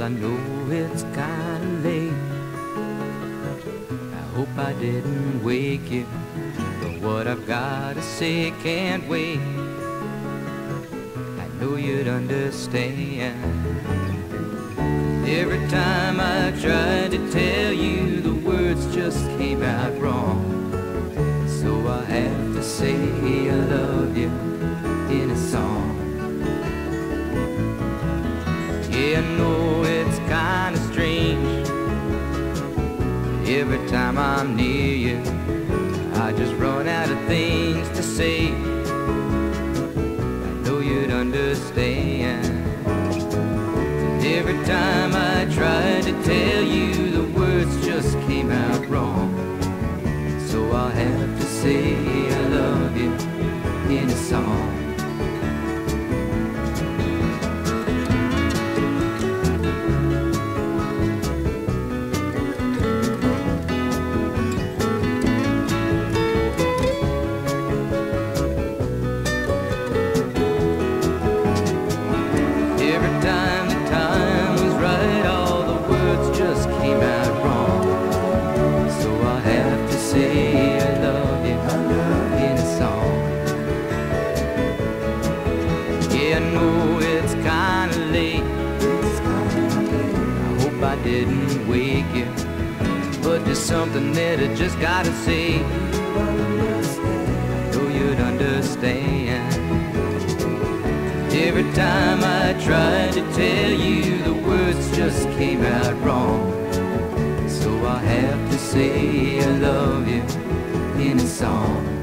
I know it's kinda late. I hope I didn't wake you, but what I've gotta say can't wait. I know you'd understand. Every time I tried to tell you, the words just came out wrong. So I have to say I love you in a song. Yeah, I know Every time I'm near you, I just run out of things to say. I know you'd understand. And Every time I tried to tell you, the words just came out wrong. So I'll have to say I love you in a song. Didn't wake you. But there's something that I just gotta say. I know you'd understand. Every time I tried to tell you, the words just came out wrong. So I have to say I love you in a song.